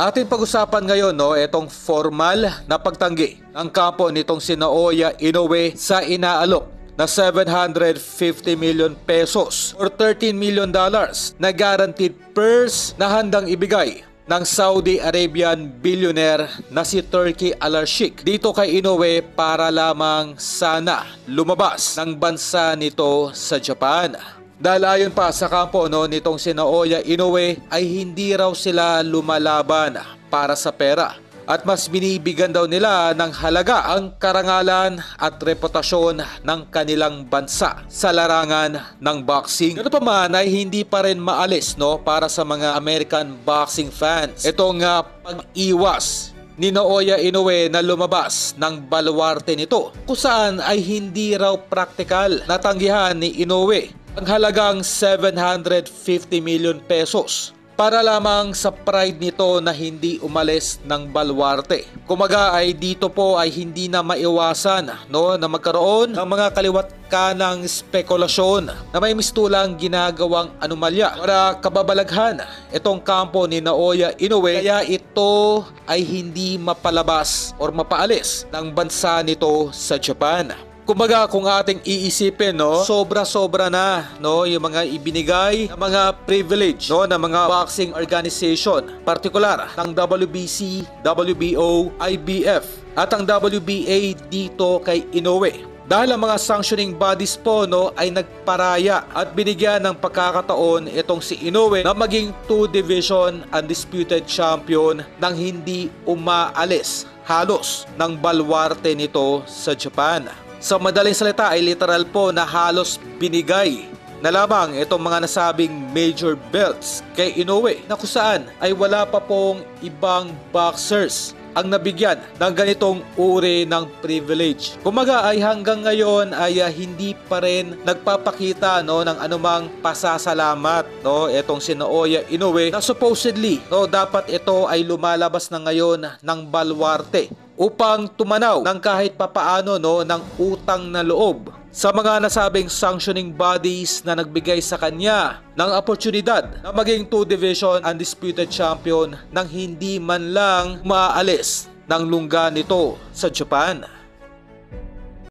Ating pag-usapan ngayon no, itong formal na pagtanggi ng kampo nitong si Naoya Inoue sa inaalok na 750 million pesos or 13 million dollars na guaranteed purse na handang ibigay ng Saudi Arabian billionaire na si Turkey Al-Sheikh dito kay Inoue para lamang sana lumabas ng bansa nito sa Japan. Dahil ayon pa sa kampo no, nitong si Naoya Inoue ay hindi raw sila lumalaban para sa pera at mas binibigyan daw nila ng halaga ang karangalan at reputasyon ng kanilang bansa sa larangan ng boxing. Ganun pa man ay hindi pa rin maalis no, para sa mga American boxing fans. Itong uh, pag-iwas ni Naoya Inoue na lumabas ng baluarte nito kung saan ay hindi raw praktikal natanggihan ni Inoue ang halagang 750 million pesos para lamang sa pride nito na hindi umalis ng balwarte. Kumaga ay dito po ay hindi na maiwasan no, na magkaroon ng mga kaliwat kanang spekulasyon na may mistulang ginagawang anomalya para kababalaghan itong kampo ni Naoya Inoue kaya ito ay hindi mapalabas or mapaalis ng bansa nito sa Japan. Kumbaga kung ating iisipin no, sobra-sobra na no yung mga ibinigay ng mga privilege no ng mga boxing organization, partikular ng WBC, WBO, IBF at ang WBA dito kay Inoue. Dahil ang mga sanctioning bodies po no ay nagparaya at binigyan ng pagkakataon itong si Inoue na maging 2 division undisputed champion nang hindi umaalis halos ng balwarte nito sa Japan. Sa madaling salita ay literal po na halos binigay na lamang itong mga nasabing major belts kay Inoue na kung saan ay wala pa pong ibang boxers ang nabigyan ng ganitong uri ng privilege. Kumaga ay hanggang ngayon ay uh, hindi pa rin nagpapakita no ng anumang pasasalamat no etong si Naoya Inoue na supposedly no dapat ito ay lumalabas na ngayon ng balwarte upang tumanaw ng kahit papaano no ng utang na loob sa mga nasabing sanctioning bodies na nagbigay sa kanya ng oportunidad na maging 2 division undisputed champion nang hindi man lang maalis ng lungga nito sa Japan.